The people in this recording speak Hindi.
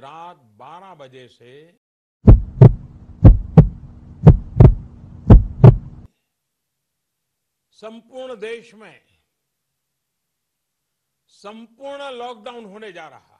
रात 12 बजे से संपूर्ण देश में संपूर्ण लॉकडाउन होने जा रहा है।